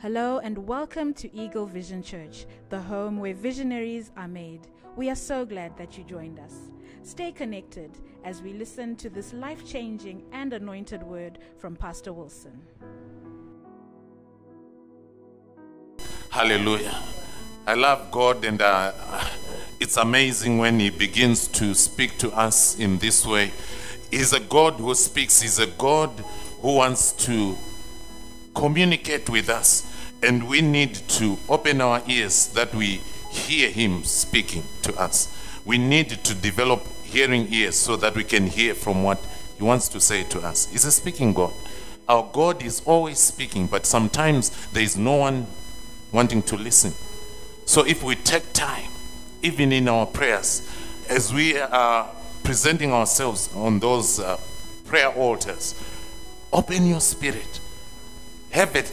Hello and welcome to Eagle Vision Church, the home where visionaries are made. We are so glad that you joined us. Stay connected as we listen to this life changing and anointed word from Pastor Wilson. Hallelujah. I love God, and uh, it's amazing when He begins to speak to us in this way. He's a God who speaks, He's a God who wants to communicate with us, and we need to open our ears that we hear Him speaking to us. We need to develop hearing ears so that we can hear from what He wants to say to us. He's a speaking God. Our God is always speaking, but sometimes there is no one wanting to listen. So if we take time, even in our prayers, as we are presenting ourselves on those uh, prayer altars, open your spirit. Have it,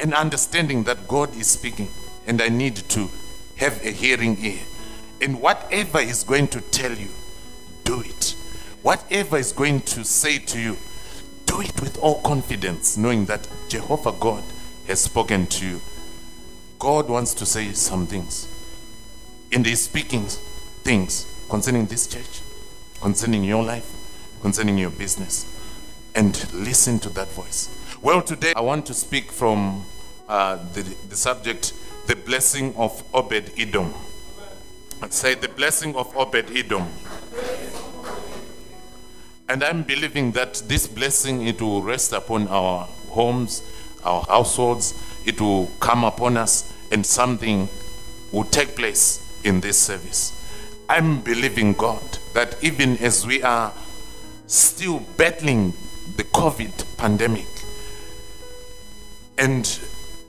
an understanding that God is speaking, and I need to have a hearing ear. And whatever He's going to tell you, do it. Whatever is going to say to you, do it with all confidence, knowing that Jehovah God has spoken to you. God wants to say some things. And He's speaking things concerning this church, concerning your life, concerning your business. And listen to that voice. Well, today I want to speak from uh, the, the subject, the blessing of Obed Edom. Say the blessing of Obed Edom. And I'm believing that this blessing it will rest upon our homes, our households, it will come upon us, and something will take place in this service. I'm believing God that even as we are still battling the COVID pandemic, and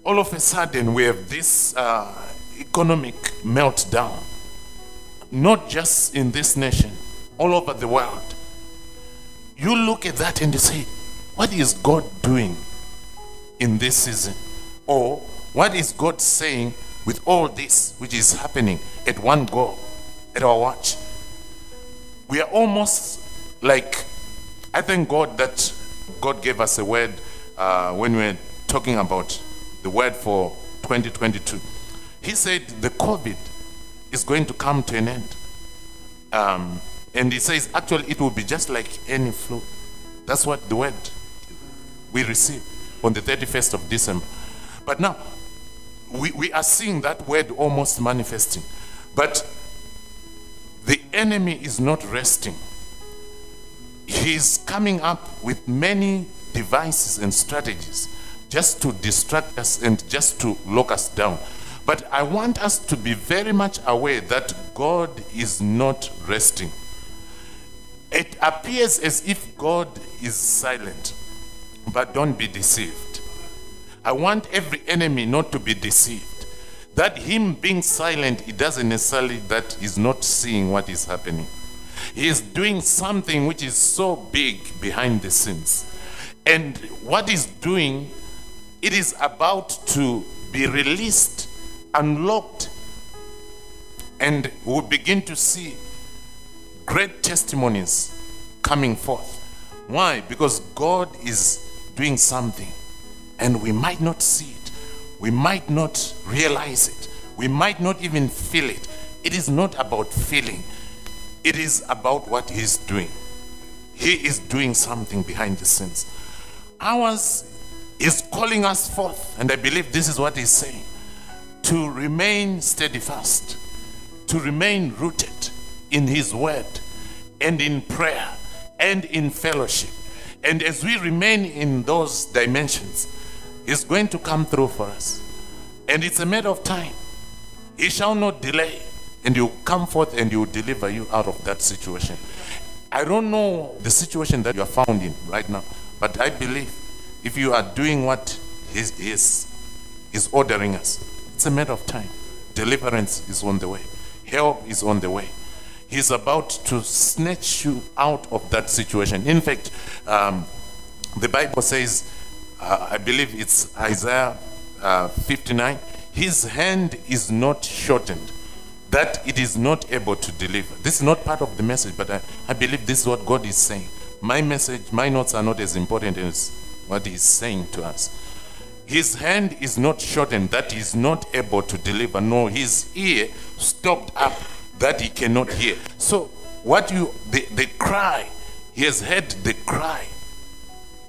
all of a sudden we have this uh, economic meltdown, not just in this nation, all over the world. You look at that and you say, What is God doing in this season? Or what is God saying with all this which is happening at one go, at our watch? We are almost like, I thank God that God gave us a word uh, when we were talking about the word for 2022. He said the COVID is going to come to an end. Um, and he says, actually, it will be just like any flu. That's what the word we received on the 31st of December. But now, we, we are seeing that word almost manifesting. But the enemy is not resting. He's coming up with many devices and strategies just to distract us and just to lock us down. But I want us to be very much aware that God is not resting. It appears as if God is silent, but don't be deceived. I want every enemy not to be deceived. That him being silent, it doesn't necessarily that he's not seeing what is happening. He is doing something which is so big behind the scenes. And what he's doing, it is about to be released, unlocked, and we'll begin to see great testimonies coming forth. Why? Because God is doing something and we might not see it. We might not realize it. We might not even feel it. It is not about feeling, it is about what He's doing. He is doing something behind the scenes. Ours is calling us forth, and I believe this is what He's saying to remain steadfast, to remain rooted in His word and in prayer and in fellowship. And as we remain in those dimensions, He's going to come through for us. And it's a matter of time. He shall not delay, and He'll come forth and He'll deliver you out of that situation. I don't know the situation that you are found in right now, but I believe if you are doing what He is, is ordering us, it's a matter of time. Deliverance is on the way, help is on the way. He's about to snatch you out of that situation. In fact, um, the Bible says, uh, I believe it's Isaiah uh, 59, his hand is not shortened, that it is not able to deliver. This is not part of the message, but I, I believe this is what God is saying. My message, my notes are not as important as what He's saying to us. His hand is not shortened that he is not able to deliver. No, his ear stopped up that he cannot hear. So, what you, the, the cry, he has heard the cry,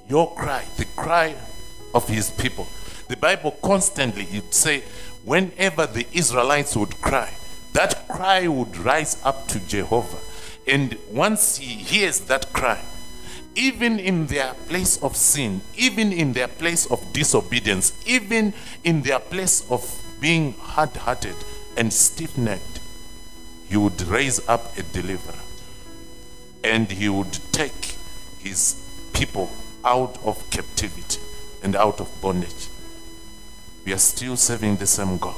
your cry, the cry of his people. The Bible constantly would say, whenever the Israelites would cry, that cry would rise up to Jehovah. And once he hears that cry, even in their place of sin, even in their place of disobedience, even in their place of being hard hearted and stiff necked, he would raise up a deliverer and he would take his people out of captivity and out of bondage. We are still serving the same God.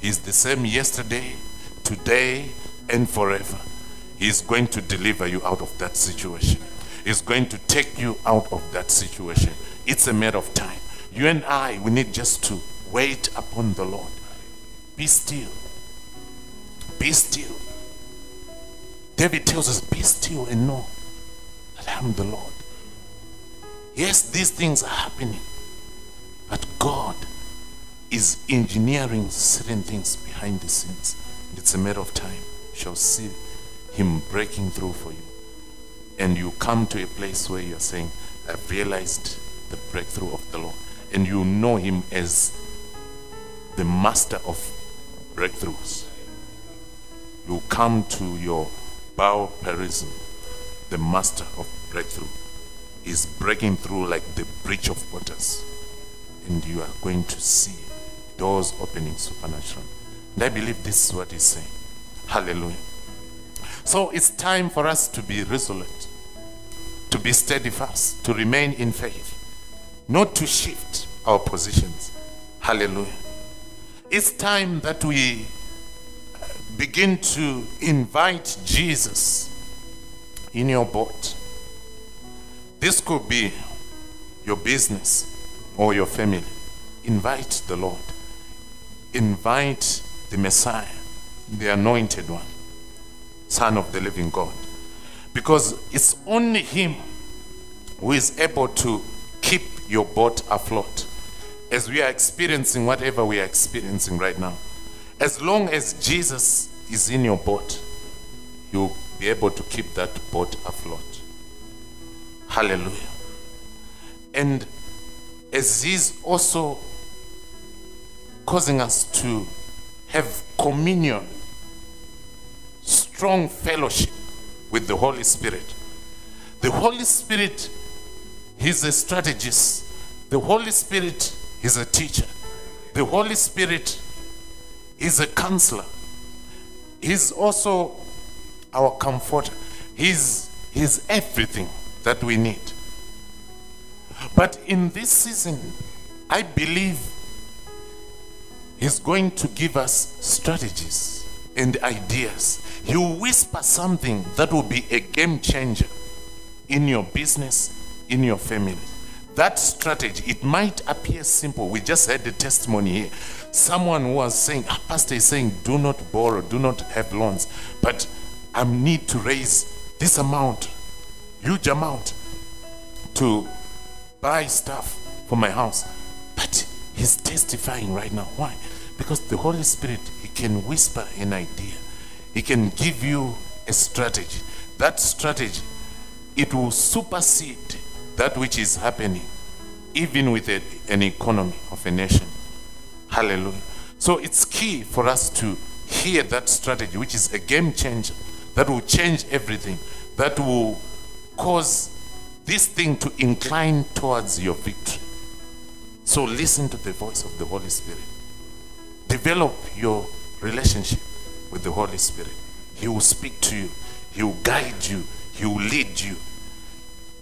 He's the same yesterday, today, and forever. He's going to deliver you out of that situation is going to take you out of that situation. It's a matter of time. You and I, we need just to wait upon the Lord. Be still. Be still. David tells us, Be still and know that I am the Lord. Yes, these things are happening, but God is engineering certain things behind the scenes. It's a matter of time. You shall see Him breaking through for you and you come to a place where you're saying, I've realized the breakthrough of the Lord, and you know Him as the master of breakthroughs. You come to your Baal Perazim, the master of breakthrough, is breaking through like the breach of waters, and you are going to see doors opening supernaturally. And I believe this is what he's saying. Hallelujah. So it's time for us to be resolute, to be steadfast, to remain in faith, not to shift our positions. Hallelujah. It's time that we uh, begin to invite Jesus in your boat. This could be your business or your family. Invite the Lord. Invite the Messiah, the anointed one. Son of the living God. Because it's only Him who is able to keep your boat afloat as we are experiencing whatever we are experiencing right now. As long as Jesus is in your boat, you'll be able to keep that boat afloat. Hallelujah. And as He's also causing us to have communion strong fellowship with the Holy Spirit. The Holy Spirit, He's a strategist. The Holy Spirit is a teacher. The Holy Spirit is a counselor. He's also our comforter. He's, he's everything that we need. But in this season, I believe He's going to give us strategies and ideas you whisper something that will be a game changer in your business, in your family. That strategy, it might appear simple. We just had the testimony here. Someone was saying, a pastor is saying, do not borrow, do not have loans, but I need to raise this amount, huge amount, to buy stuff for my house. But he's testifying right now. Why? Because the Holy Spirit, he can whisper an idea he can give you a strategy. That strategy, it will supersede that which is happening, even with a, an economy of a nation. Hallelujah. So it's key for us to hear that strategy, which is a game changer, that will change everything, that will cause this thing to incline towards your victory. So listen to the voice of the Holy Spirit. Develop your relationship with the Holy Spirit. He will speak to you, He will guide you, He will lead you.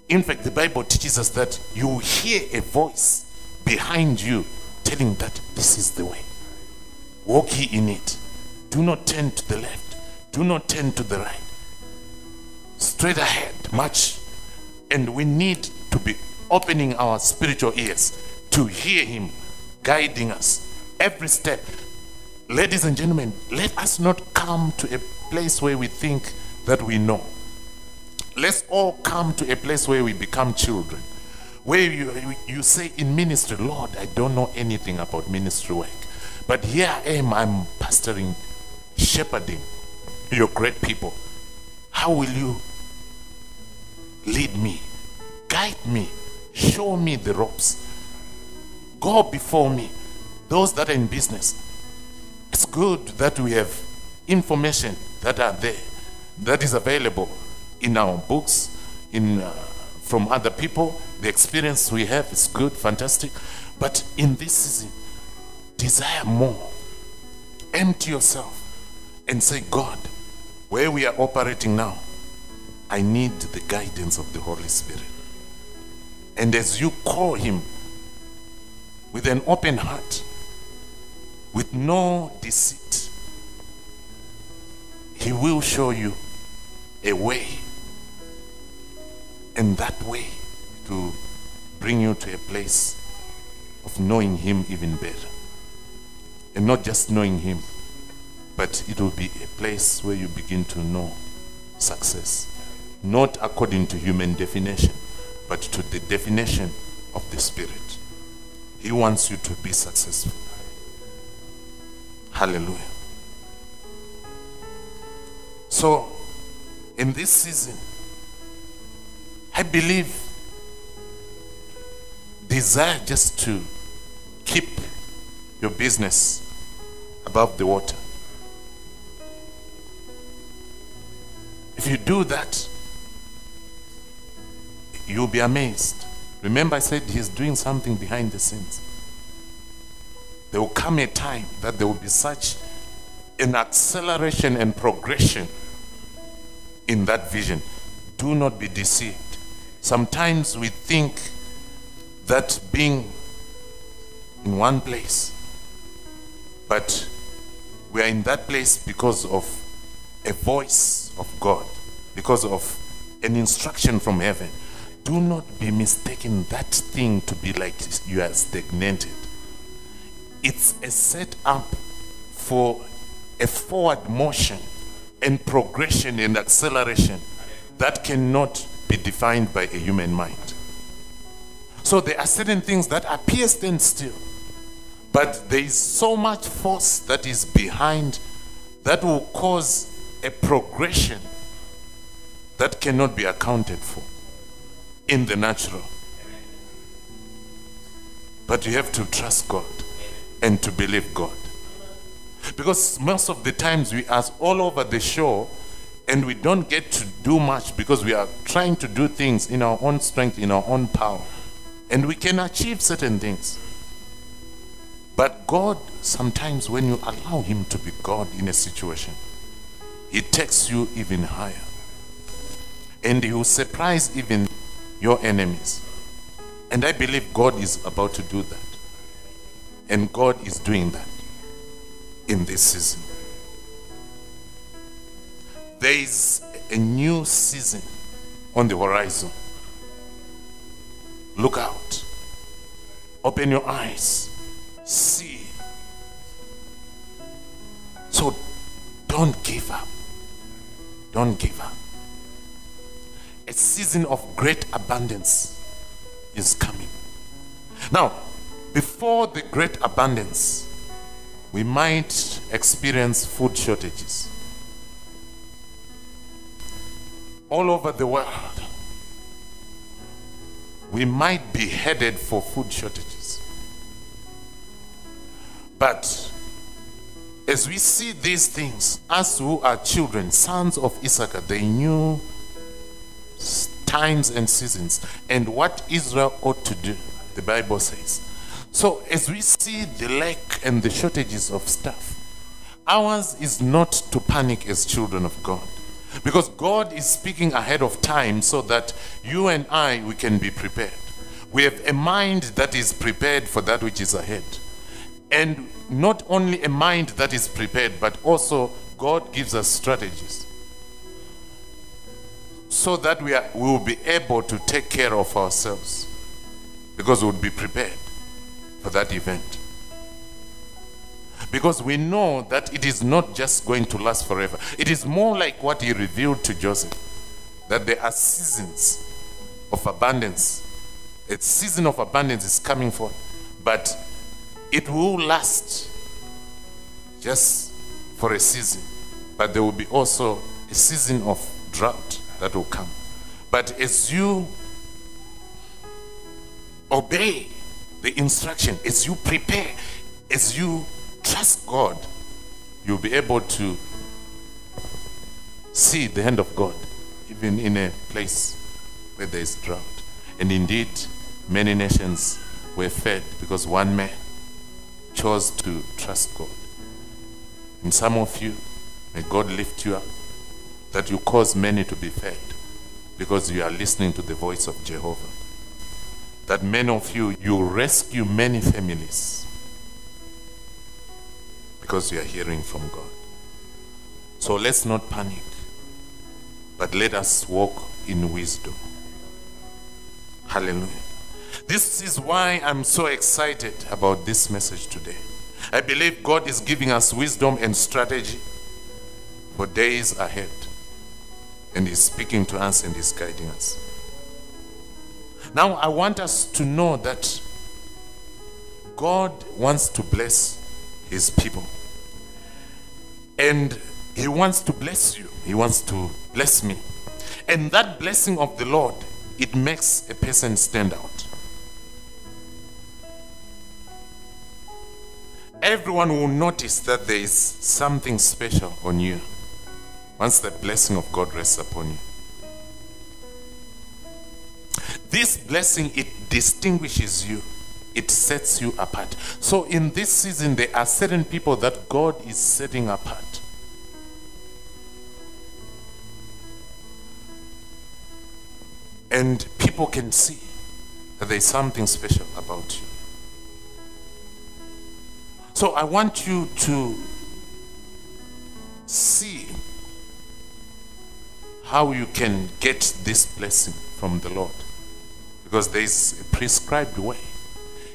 In fact, the Bible teaches us that you will hear a voice behind you telling that this is the way. Walk ye in it. Do not turn to the left. Do not turn to the right. Straight ahead, march. And we need to be opening our spiritual ears to hear Him guiding us every step. Ladies and gentlemen, let us not come to a place where we think that we know. Let's all come to a place where we become children, where you, you say in ministry, Lord, I don't know anything about ministry work. But here I am, I'm pastoring, shepherding your great people. How will you lead me, guide me, show me the ropes? Go before me, those that are in business. It's good that we have information that are there, that is available in our books, in uh, from other people. The experience we have is good, fantastic. But in this season, desire more. Empty yourself and say, God, where we are operating now, I need the guidance of the Holy Spirit. And as you call Him with an open heart, with no deceit, He will show you a way. And that way to bring you to a place of knowing Him even better. And not just knowing Him, but it will be a place where you begin to know success. Not according to human definition, but to the definition of the Spirit. He wants you to be successful. Hallelujah. So, in this season, I believe desire just to keep your business above the water. If you do that, you'll be amazed. Remember, I said he's doing something behind the scenes. There will come a time that there will be such an acceleration and progression in that vision. Do not be deceived. Sometimes we think that being in one place, but we are in that place because of a voice of God, because of an instruction from heaven. Do not be mistaken that thing to be like you are stagnated. It's a setup for a forward motion and progression and acceleration that cannot be defined by a human mind. So there are certain things that appear stand still, but there is so much force that is behind that will cause a progression that cannot be accounted for in the natural. But you have to trust God and to believe God. Because most of the times we are all over the shore and we don't get to do much because we are trying to do things in our own strength, in our own power. And we can achieve certain things. But God, sometimes when you allow Him to be God in a situation, He takes you even higher. And He will surprise even your enemies. And I believe God is about to do that. And God is doing that in this season. There is a new season on the horizon. Look out. Open your eyes. See. So don't give up. Don't give up. A season of great abundance is coming. Now, before the great abundance, we might experience food shortages. All over the world, we might be headed for food shortages. But as we see these things, us who are children, sons of Issachar, they knew times and seasons and what Israel ought to do, the Bible says. So, as we see the lack and the shortages of stuff, ours is not to panic as children of God. Because God is speaking ahead of time so that you and I, we can be prepared. We have a mind that is prepared for that which is ahead. And not only a mind that is prepared, but also God gives us strategies so that we, are, we will be able to take care of ourselves because we will be prepared for that event. Because we know that it is not just going to last forever. It is more like what he revealed to Joseph that there are seasons of abundance A season of abundance is coming forth, but it will last just for a season. But there will be also a season of drought that will come. But as you obey the instruction, as you prepare, as you trust God, you'll be able to see the hand of God, even in a place where there is drought. And indeed, many nations were fed because one man chose to trust God. And some of you, may God lift you up, that you cause many to be fed because you are listening to the voice of Jehovah. That many of you, you rescue many families because you are hearing from God. So let's not panic, but let us walk in wisdom. Hallelujah. This is why I'm so excited about this message today. I believe God is giving us wisdom and strategy for days ahead. And He's speaking to us and He's guiding us. Now, I want us to know that God wants to bless His people. And He wants to bless you, He wants to bless me. And that blessing of the Lord, it makes a person stand out. Everyone will notice that there is something special on you once the blessing of God rests upon you. This blessing, it distinguishes you, it sets you apart. So, in this season, there are certain people that God is setting apart. And people can see that there's something special about you. So, I want you to see how you can get this blessing from the Lord. Because there is a prescribed way.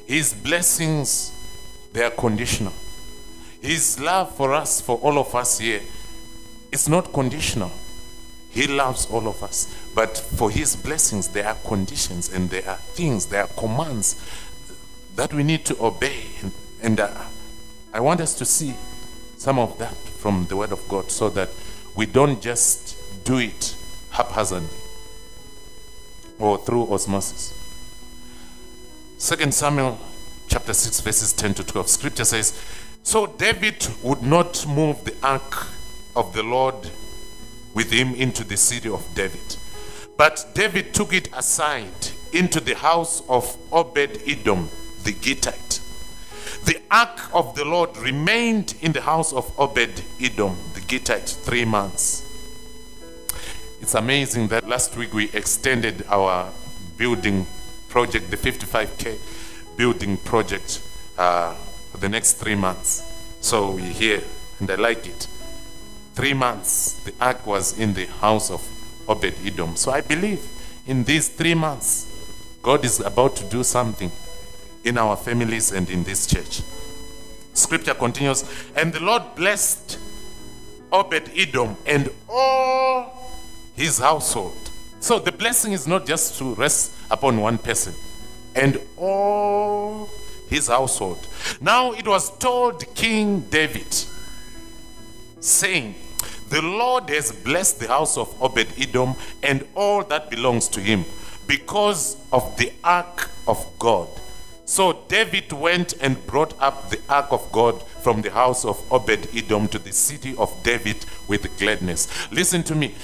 His blessings, they are conditional. His love for us, for all of us here, it's not conditional. He loves all of us. But for his blessings, there are conditions and there are things, there are commands that we need to obey. And, and uh, I want us to see some of that from the Word of God so that we don't just do it haphazardly or through osmosis. Second Samuel chapter 6 verses 10 to 12 scripture says so David would not move the ark of the Lord with him into the city of David. But David took it aside into the house of Obed Edom the Gittite. The ark of the Lord remained in the house of Obed Edom the Gittite 3 months it's amazing that last week we extended our building project, the 55K building project, uh, for the next three months. So we're here, and I like it. Three months, the ark was in the house of Obed Edom. So I believe in these three months, God is about to do something in our families and in this church. Scripture continues, and the Lord blessed Obed Edom and all his household. So the blessing is not just to rest upon one person and all his household. Now it was told King David, saying, The Lord has blessed the house of Obed Edom and all that belongs to him because of the ark of God. So David went and brought up the ark of God from the house of Obed Edom to the city of David with gladness. Listen to me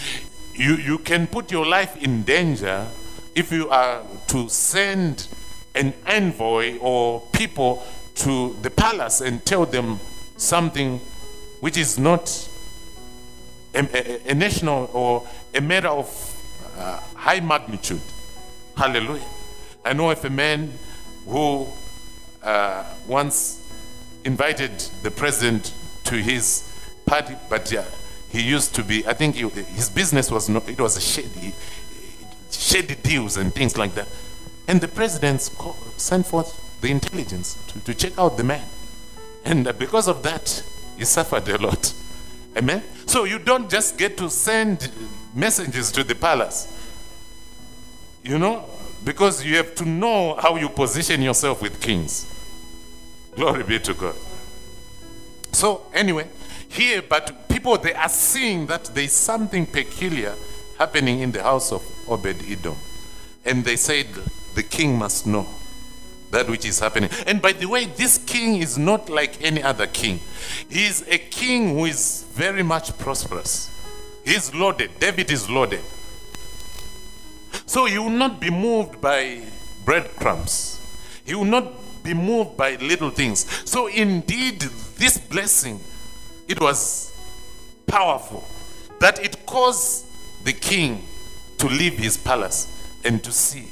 you, you can put your life in danger if you are to send an envoy or people to the palace and tell them something which is not a, a, a national or a matter of uh, high magnitude. Hallelujah. I know of a man who uh, once invited the president to his party, but uh, he used to be, I think he, his business was, not, it was a shady, shady deals and things like that. And the president sent forth the intelligence to, to check out the man. And uh, because of that, he suffered a lot. Amen? So you don't just get to send messages to the palace. You know, Because you have to know how you position yourself with kings. Glory be to God. So, anyway, here, but people they are seeing that there is something peculiar happening in the house of Obed Edom. And they said, the king must know that which is happening. And by the way, this king is not like any other king. He is a king who is very much prosperous. He's loaded. David is loaded. So he will not be moved by breadcrumbs. He will not be moved by little things. So indeed, this blessing, it was powerful. That it caused the king to leave his palace and to see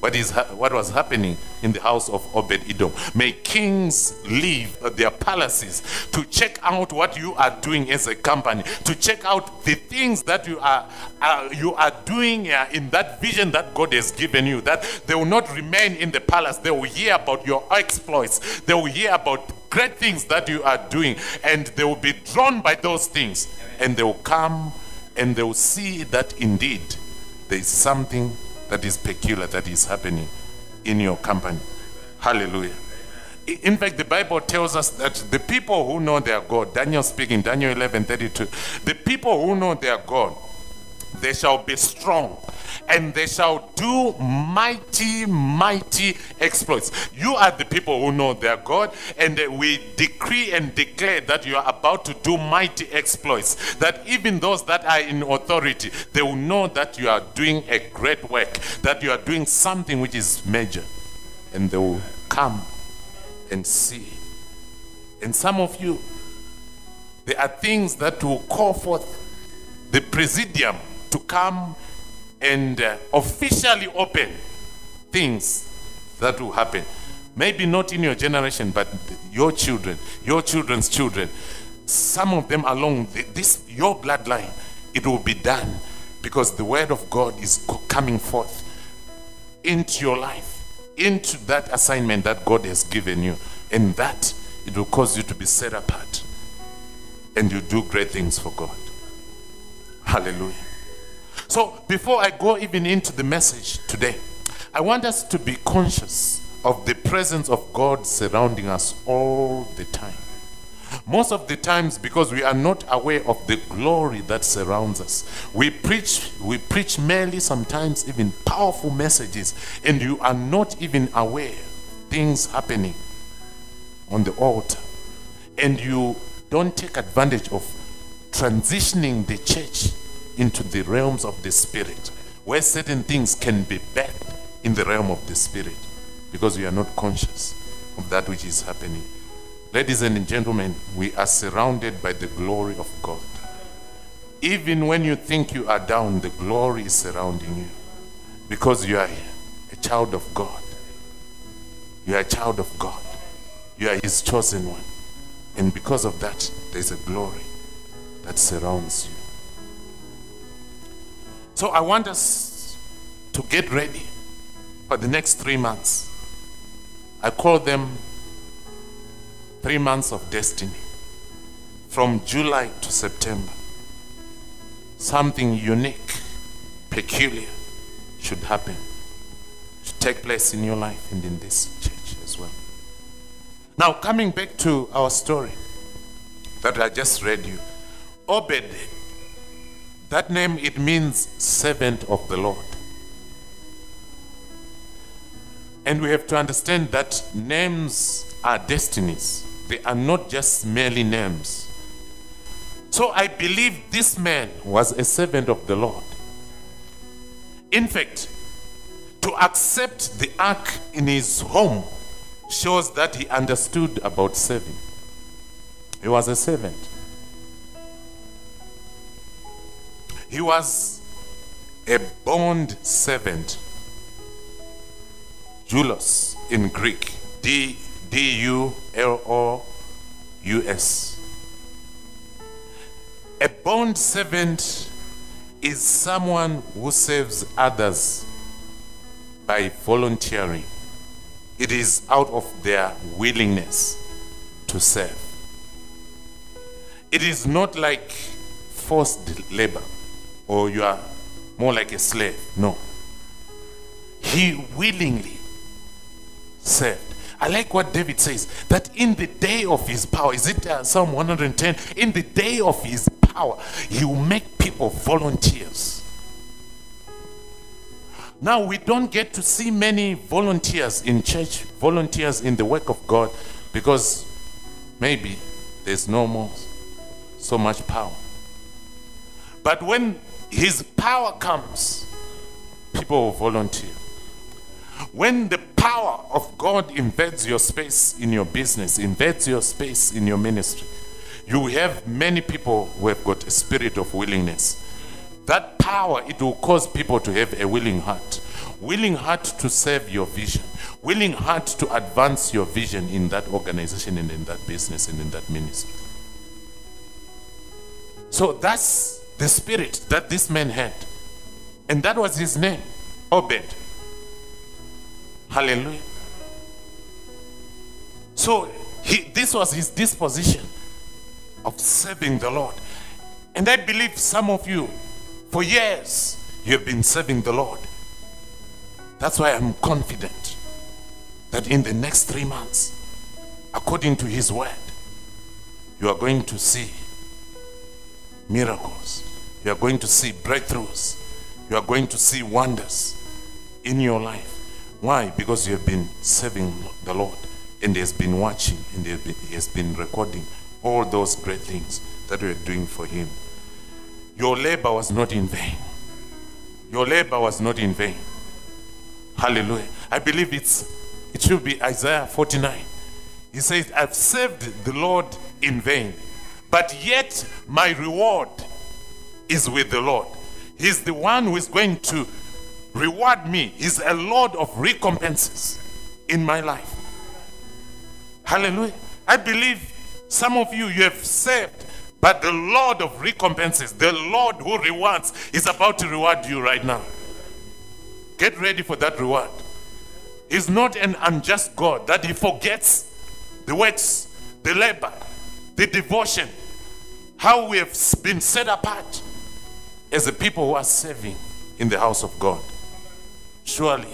what, is what was happening in the house of Obed Edom. May kings leave their palaces to check out what you are doing as a company, to check out the things that you are, uh, you are doing uh, in that vision that God has given you. That they will not remain in the palace, they will hear about your exploits, they will hear about great things that you are doing, and they will be drawn by those things, and they will come and they will see that indeed there is something that is peculiar that is happening in your company. Hallelujah. In fact, the Bible tells us that the people who know their God, Daniel speaking, Daniel 11 32, the people who know their God, they shall be strong and they shall do mighty, mighty exploits. You are the people who know their God, and we decree and declare that you are about to do mighty exploits. That even those that are in authority, they will know that you are doing a great work, that you are doing something which is major, and they will come and see. And some of you, there are things that will call forth the presidium to come and uh, officially open things that will happen. Maybe not in your generation, but your children, your children's children, some of them along this your bloodline, it will be done because the word of God is coming forth into your life, into that assignment that God has given you, and that it will cause you to be set apart, and you do great things for God. Hallelujah. So, before I go even into the message today, I want us to be conscious of the presence of God surrounding us all the time. Most of the times, because we are not aware of the glory that surrounds us, we preach, we preach merely sometimes even powerful messages, and you are not even aware things happening on the altar, and you don't take advantage of transitioning the church into the realms of the spirit, where certain things can be birthed in the realm of the spirit, because we are not conscious of that which is happening. Ladies and gentlemen, we are surrounded by the glory of God. Even when you think you are down, the glory is surrounding you because you are a child of God. You are a child of God. You are His chosen one. And because of that, there's a glory that surrounds you. So I want us to get ready for the next three months. I call them three months of destiny from July to September. Something unique, peculiar should happen, should take place in your life and in this church as well. Now, coming back to our story that I just read you, Obed that name, it means servant of the Lord. And we have to understand that names are destinies. They are not just merely names. So I believe this man was a servant of the Lord. In fact, to accept the ark in his home shows that he understood about serving. He was a servant. He was a bond servant. Doulos in Greek. D D U L O U S. A bond servant is someone who serves others by volunteering. It is out of their willingness to serve. It is not like forced labor or you are more like a slave. No. he willingly served. I like what David says that in the day of his power, is it uh, Psalm 110? In the day of his power, he will make people volunteers. Now, we don't get to see many volunteers in church, volunteers in the work of God, because maybe there's no more so much power. But when his power comes, people will volunteer. When the power of God invades your space in your business, invades your space in your ministry, you have many people who have got a spirit of willingness. That power, it will cause people to have a willing heart. Willing heart to serve your vision. Willing heart to advance your vision in that organization and in that business and in that ministry. So that's the spirit that this man had. And that was his name, Obed. Hallelujah. So he, this was his disposition of serving the Lord. And I believe some of you, for years, you have been serving the Lord. That's why I'm confident that in the next three months, according to his word, you are going to see miracles. You are going to see breakthroughs. You are going to see wonders in your life. Why? Because you have been serving the Lord and He has been watching and He has been recording all those great things that we are doing for Him. Your labor was not in vain. Your labor was not in vain. Hallelujah. I believe it's it should be Isaiah 49. He says, I've served the Lord in vain, but yet my reward is with the Lord. He's the one who is going to reward me. He's a Lord of recompenses in my life. Hallelujah. I believe some of you, you have served, but the Lord of recompenses, the Lord who rewards, is about to reward you right now. Get ready for that reward. He's not an unjust God that He forgets the works, the labor, the devotion, how we have been set apart as a people who are serving in the house of God. Surely,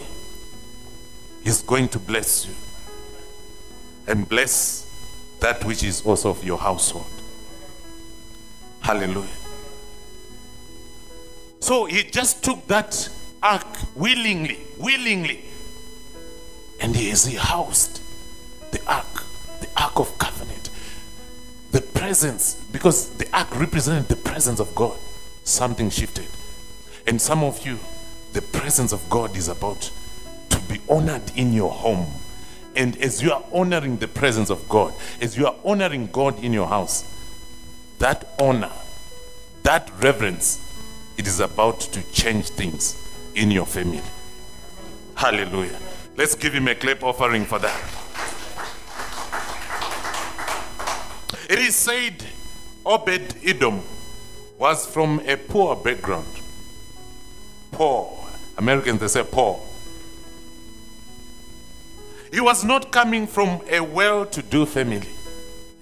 He's going to bless you and bless that which is also of your household. Hallelujah. So he just took that ark willingly, willingly, and he he housed the ark, the ark of covenant, the presence, because the ark represented the presence of God. Something shifted, and some of you, the presence of God is about to be honored in your home. And as you are honoring the presence of God, as you are honoring God in your house, that honor, that reverence, it is about to change things in your family. Hallelujah. Let's give him a clap offering for that. It is said Obed Edom was from a poor background. Poor. Americans, they say poor. He was not coming from a well to do family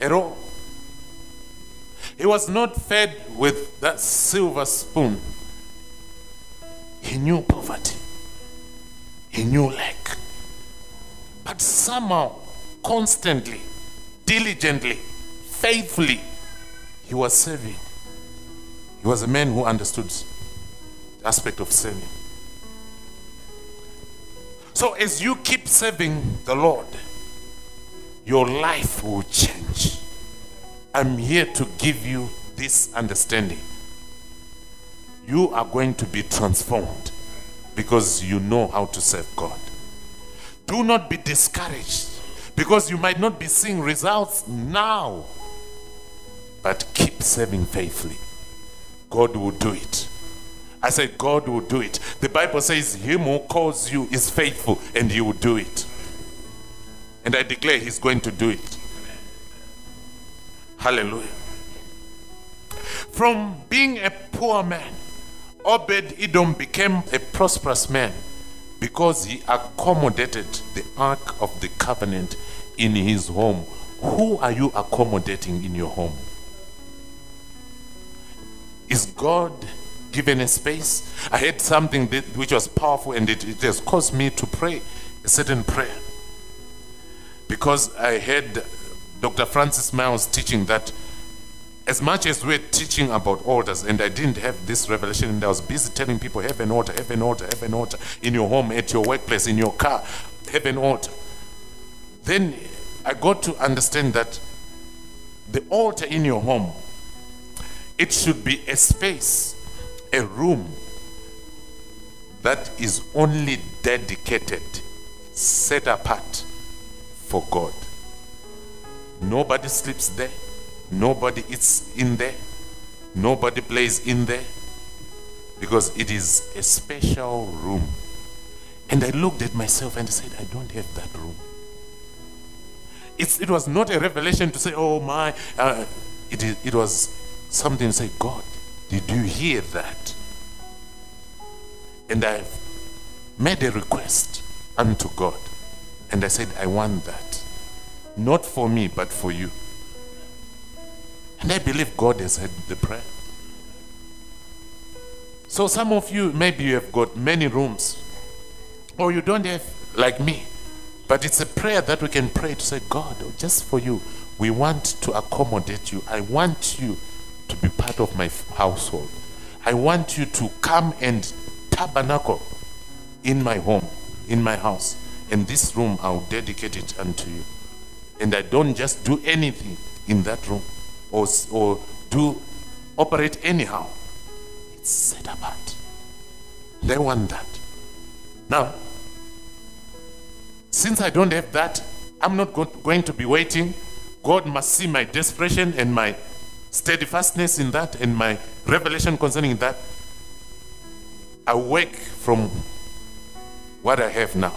at all. He was not fed with that silver spoon. He knew poverty, he knew lack. But somehow, constantly, diligently, faithfully, he was serving. He was a man who understood the aspect of serving. So as you keep serving the Lord, your life will change. I'm here to give you this understanding. You are going to be transformed because you know how to serve God. Do not be discouraged because you might not be seeing results now, but keep serving faithfully. God will do it. I said, God will do it. The Bible says, Him who calls you is faithful and He will do it. And I declare He's going to do it. Hallelujah. From being a poor man, Obed Edom became a prosperous man because he accommodated the ark of the covenant in his home. Who are you accommodating in your home? Is God given a space. I had something that, which was powerful and it, it has caused me to pray a certain prayer. Because I had Dr. Francis Myles teaching that as much as we're teaching about altars, and I didn't have this revelation, and I was busy telling people, have an altar, have an altar, have an altar in your home, at your workplace, in your car, have an altar. Then I got to understand that the altar in your home, it should be a space, a room that is only dedicated, set apart for God. Nobody sleeps there. Nobody eats in there. Nobody plays in there. Because it is a special room. And I looked at myself and said, I don't have that room. It's, it was not a revelation to say, oh my. Uh, it, it was something say, God, did you hear that? And I've made a request unto God. And I said, I want that. Not for me, but for you. And I believe God has heard the prayer. So some of you, maybe you have got many rooms, or you don't have, like me, but it's a prayer that we can pray to say, God, just for you, we want to accommodate you. I want you to be part of my household. I want you to come and tabernacle in my home, in my house. And this room, I'll dedicate it unto you. And I don't just do anything in that room or, or do operate anyhow. It's set apart. They want that. Now, since I don't have that, I'm not go- going to be waiting. God must see my desperation and my steadfastness in that and my revelation concerning that. I work from what I have now.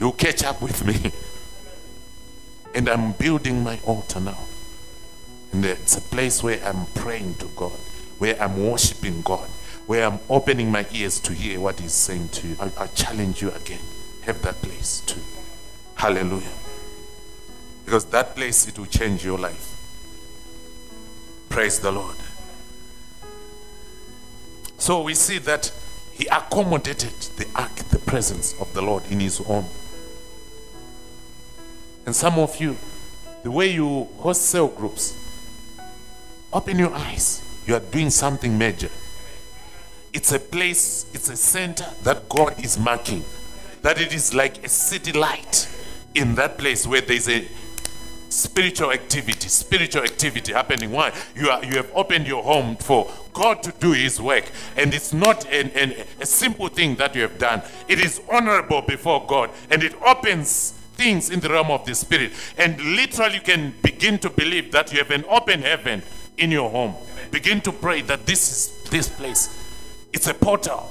You catch up with me. and I'm building my altar now. And it's a place where I'm praying to God, where I'm worshiping God, where I'm opening my ears to hear what He's saying to you. I, I challenge you again. Have that place too. Hallelujah. Because that place, it will change your life. Praise the Lord. So we see that he accommodated the ark, the presence of the Lord in his home. And some of you, the way you host cell groups, open your eyes. You are doing something major. It's a place, it's a center that God is marking. That it is like a city light in that place where there's a spiritual activity, spiritual activity happening. Why? You are you have opened your home for God to do His work, and it's not an, an, a simple thing that you have done. It is honorable before God, and it opens things in the realm of the spirit. And literally, you can begin to believe that you have an open heaven in your home. Begin to pray that this is this place. It's a portal.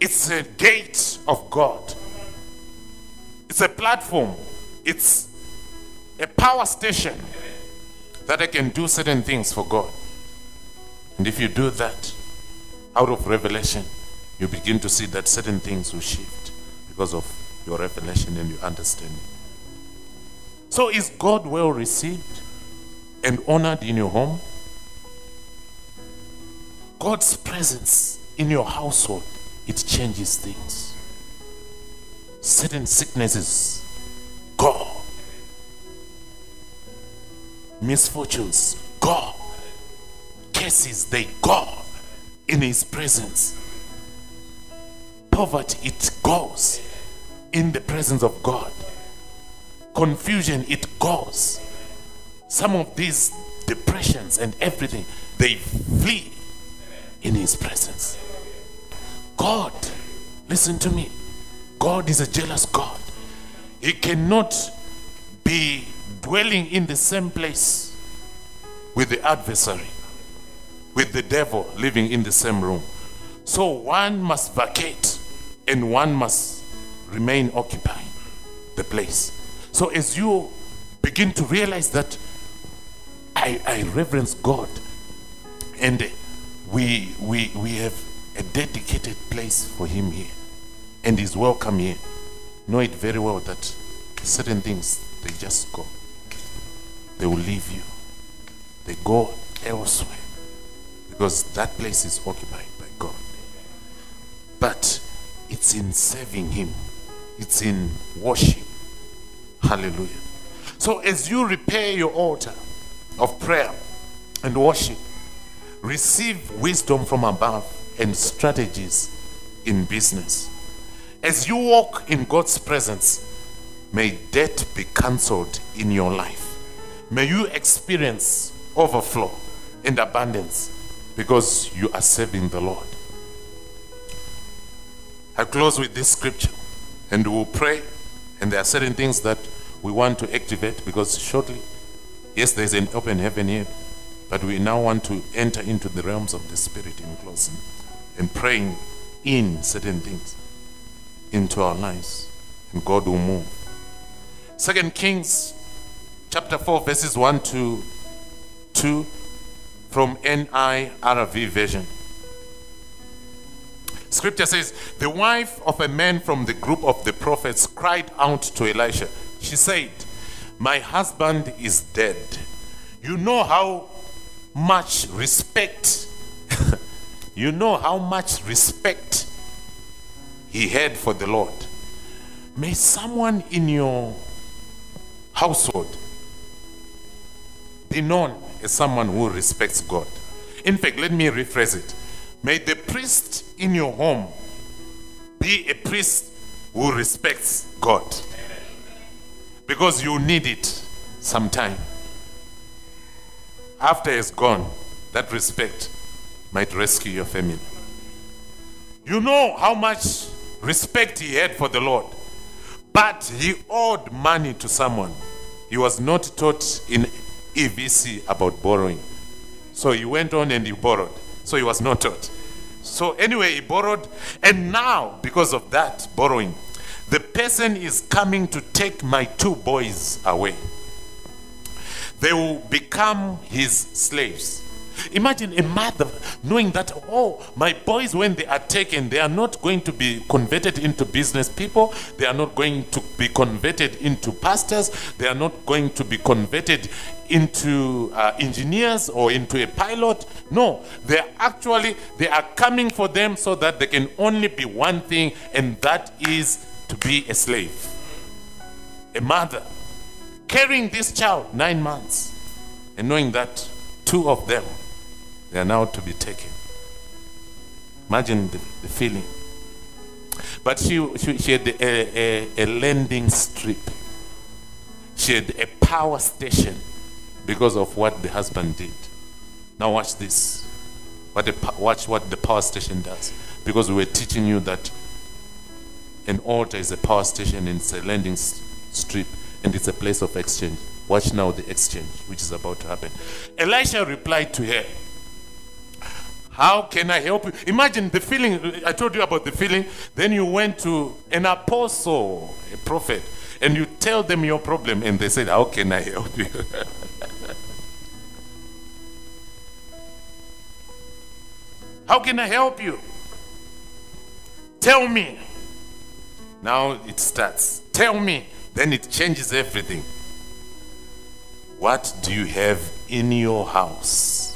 It's a gate of God. It's a platform. It's a power station that I can do certain things for God. And if you do that out of revelation, you begin to see that certain things will shift because of your revelation and your understanding. So, is God well received and honored in your home? God's presence in your household, it changes things. Certain sicknesses misfortunes go. Cases, they go in His presence. Poverty, it goes in the presence of God. Confusion, it goes. Some of these depressions and everything, they flee in His presence. God, listen to me. God is a jealous God. He cannot be dwelling in the same place with the adversary, with the devil living in the same room. So one must vacate and one must remain occupying the place. So as you begin to realize that I, I reverence God and we, we, we have a dedicated place for Him here and He's welcome here, know it very well that certain things they just go they will leave you. They go elsewhere. because that place is occupied by God. But it's in serving Him, it's in worship. Hallelujah. So, as you repair your altar of prayer and worship, receive wisdom from above and strategies in business. As you walk in God's presence, may debt be cancelled in your life. May you experience overflow and abundance because you are serving the Lord. I close with this scripture and we'll pray. And there are certain things that we want to activate because shortly, yes, there's an open heaven here, but we now want to enter into the realms of the Spirit in closing and praying in certain things into our lives, and God will move. Second Kings chapter 4, verses 1 to 2 from NIRV version. Scripture says, The wife of a man from the group of the prophets cried out to Elisha. She said, My husband is dead. You know how much respect, you know how much respect he had for the Lord. May someone in your household be known as someone who respects God. In fact, let me rephrase it. May the priest in your home be a priest who respects God. Because you need it sometime. After it's gone, that respect might rescue your family. You know how much respect he had for the Lord, but he owed money to someone. He was not taught in EVC about borrowing. So he went on and he borrowed. So he was not taught. So anyway, he borrowed, and now, because of that borrowing, the person is coming to take my two boys away. They will become his slaves. Imagine a mother knowing that, oh, my boys, when they are taken, they are not going to be converted into business people. They are not going to be converted into pastors. They are not going to be converted into uh, engineers or into a pilot. No, they are actually, they are coming for them so that they can only be one thing, and that is to be a slave. A mother carrying this child nine months and knowing that two of them they are now to be taken. Imagine the, the feeling. But she, she, she had a, a, a landing strip. She had a power station because of what the husband did. Now watch this. What the, watch what the power station does. Because we were teaching you that an altar is a power station and it's a landing strip and it's a place of exchange. Watch now the exchange which is about to happen. Elisha replied to her, how can I help you? Imagine the feeling. I told you about the feeling. Then you went to an apostle, a prophet, and you tell them your problem, and they said, How can I help you? How can I help you? Tell me. Now it starts. Tell me. Then it changes everything. What do you have in your house?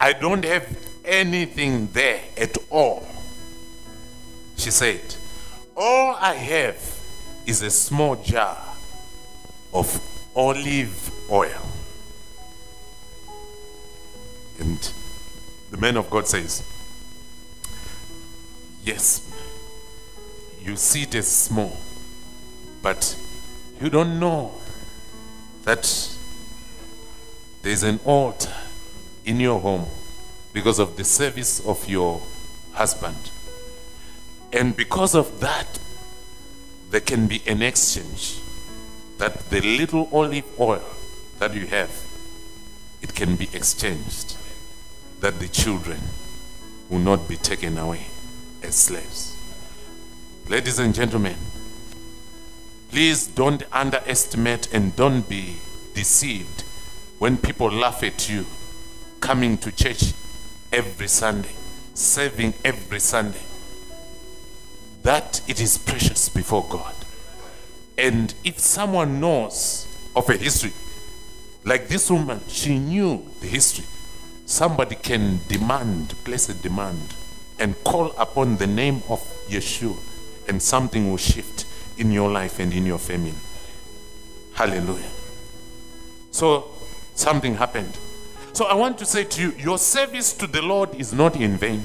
I don't have anything there at all. She said, All I have is a small jar of olive oil. And the man of God says, Yes, you see it as small, but you don't know that there's an altar in your home because of the service of your husband. And because of that, there can be an exchange that the little olive oil that you have, it can be exchanged, that the children will not be taken away as slaves. Ladies and gentlemen, please don't underestimate and don't be deceived when people laugh at you coming to church every Sunday, serving every Sunday, that it is precious before God. And if someone knows of a history, like this woman, she knew the history. somebody can demand, place a demand, and call upon the name of Yeshua, and something will shift in your life and in your family. Hallelujah. So something happened. So I want to say to you, your service to the Lord is not in vain.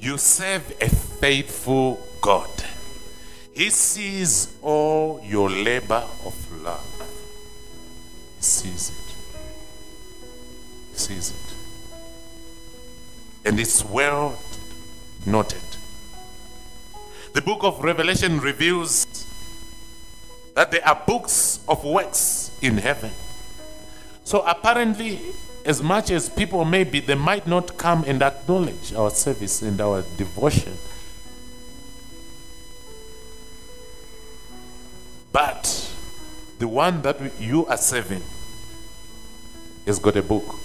You serve a faithful God. He sees all your labor of love. He sees it. He sees it. And it's well noted. The book of Revelation reveals that there are books of works in heaven. So apparently, as much as people maybe they might not come and acknowledge our service and our devotion, but the one that you are serving has got a book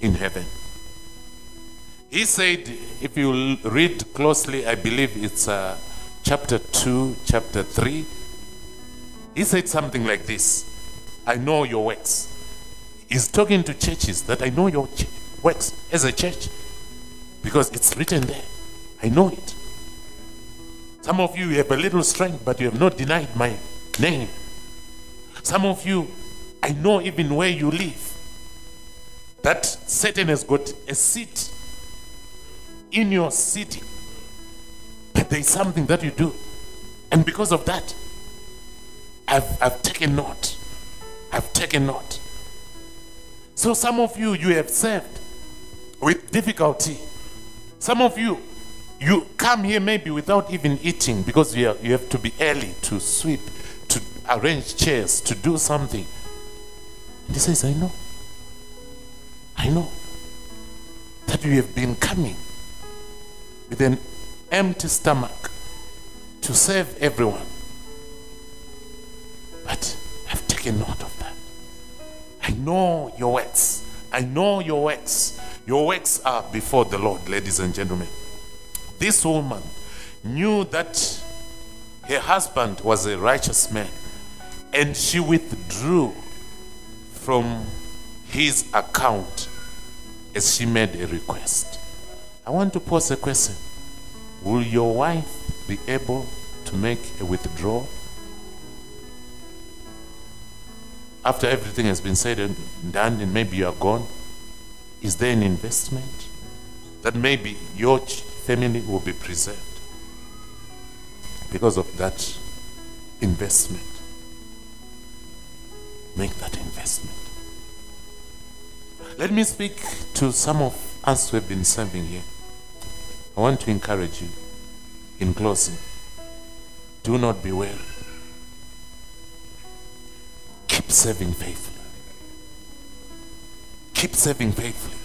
in heaven. He said, if you read closely, I believe it's uh, chapter 2, chapter 3. He said something like this I know your works. He's talking to churches that I know your works as a church because it's written there. I know it. Some of you have a little strength, but you have not denied my name. Some of you, I know even where you live. That Satan has got a seat in your city. But there is something that you do. And because of that, I've, I've taken note. I've taken note. So some of you, you have served with difficulty. Some of you, you come here maybe without even eating because you, are, you have to be early to sweep, to arrange chairs, to do something. And he says, I know. I know that you have been coming with an empty stomach to serve everyone. But I've taken note of. I know your works. I know your works. Your works are before the Lord, ladies and gentlemen. This woman knew that her husband was a righteous man and she withdrew from his account as she made a request. I want to pose a question Will your wife be able to make a withdrawal? After everything has been said and done, and maybe you are gone, is there an investment that maybe your family will be preserved because of that investment? Make that investment. Let me speak to some of us who have been serving here. I want to encourage you in closing. Do not be weary. Keep serving faithfully. Keep serving faithfully.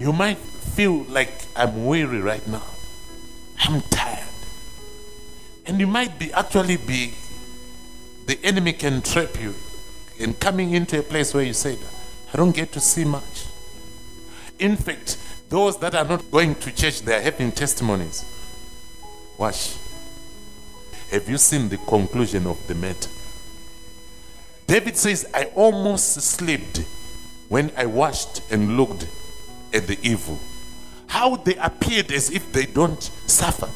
You might feel like I'm weary right now. I'm tired. And you might be actually be the enemy can trap you in coming into a place where you say, I don't get to see much. In fact, those that are not going to church, they are having testimonies. Watch. Have you seen the conclusion of the matter? David says, I almost slept when I watched and looked at the evil. How they appeared as if they don't suffer.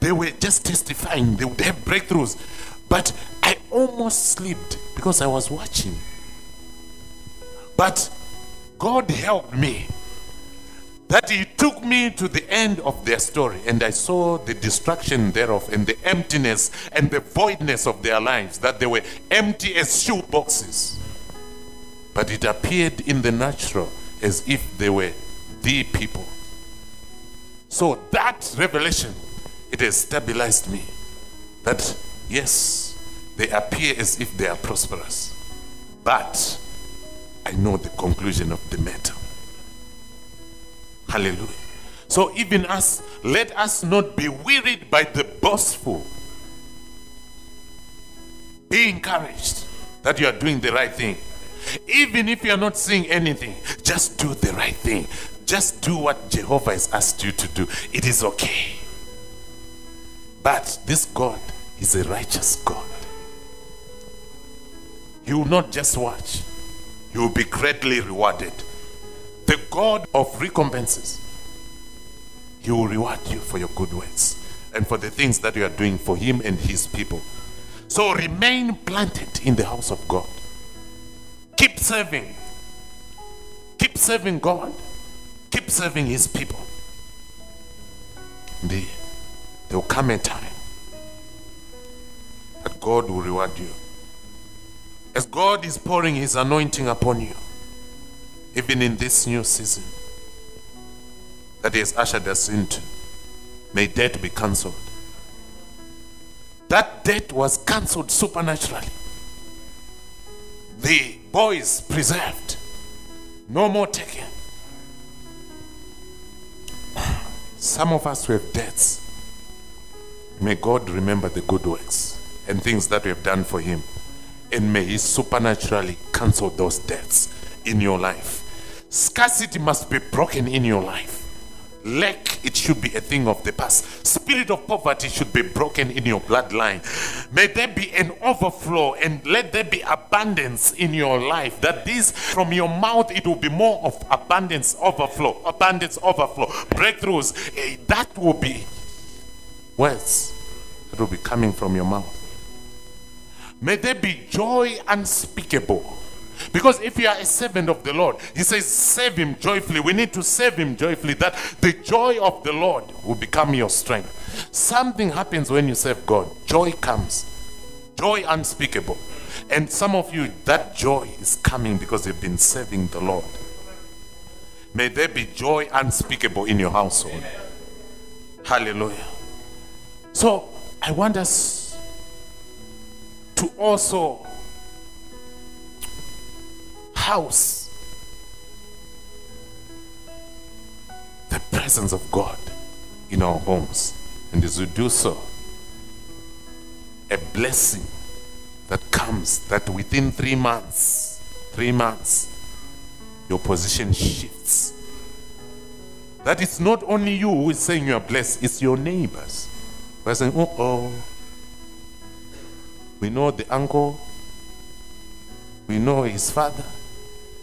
They were just testifying, they would have breakthroughs. But I almost slept because I was watching. But God helped me that He took me to the end of their story and I saw the destruction thereof and the emptiness and the voidness of their lives, that they were empty as shoe boxes. But it appeared in the natural as if they were the people. So that revelation, it has stabilized me. That yes, they appear as if they are prosperous. But I know the conclusion of the matter. Hallelujah. So even us, let us not be wearied by the boastful. Be encouraged that you are doing the right thing. Even if you are not seeing anything, just do the right thing. Just do what Jehovah has asked you to do. It is okay. But this God is a righteous God. He will not just watch, He will be greatly rewarded. The God of recompenses, He will reward you for your good works and for the things that you are doing for Him and His people. So remain planted in the house of God. Keep serving. Keep serving God. Keep serving His people. The, there will come a time that God will reward you. As God is pouring His anointing upon you, even in this new season that He has ushered us into, may debt be cancelled. That debt was cancelled supernaturally. The boys preserved, no more taken. Some of us who have debts, may God remember the good works and things that we have done for Him, and may He supernaturally cancel those debts in your life. Scarcity must be broken in your life. Lack, it should be a thing of the past. Spirit of poverty should be broken in your bloodline. May there be an overflow and let there be abundance in your life. That this from your mouth, it will be more of abundance, overflow, abundance, overflow, breakthroughs. Eh, That will be words that will be coming from your mouth. May there be joy unspeakable. Because if you are a servant of the Lord, he says, serve him joyfully. We need to serve him joyfully, that the joy of the Lord will become your strength. Something happens when you serve God. Joy comes. Joy unspeakable. And some of you, that joy is coming because you've been serving the Lord. May there be joy unspeakable in your household. Hallelujah. So I want us to also house the presence of God in our homes. And as we do so, a blessing that comes that within three months, three months, your position shifts. That it's not only you who is saying you are blessed, it's your neighbors who are saying, oh, oh. We know the uncle, we know his father,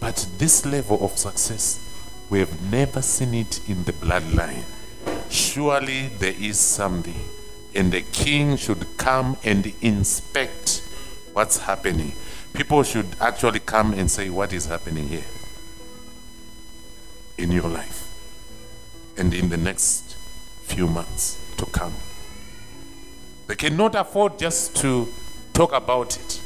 but this level of success, we have never seen it in the bloodline. Surely there is something, and the king should come and inspect what's happening. People should actually come and say, What is happening here in your life and in the next few months to come? They cannot afford just to talk about it.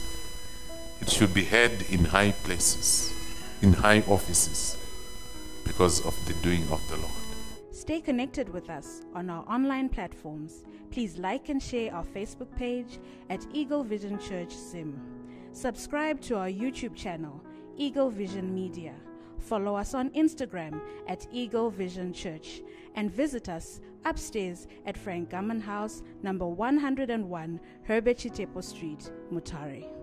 It should be heard in high places, in high offices, because of the doing of the Lord. Stay connected with us on our online platforms. Please like and share our Facebook page at Eagle Vision Church Zim. Subscribe to our YouTube channel, Eagle Vision Media. Follow us on Instagram at Eagle Vision Church and visit us upstairs at Frank Gumman House, number 101, Herbert Chitepo Street, Mutare.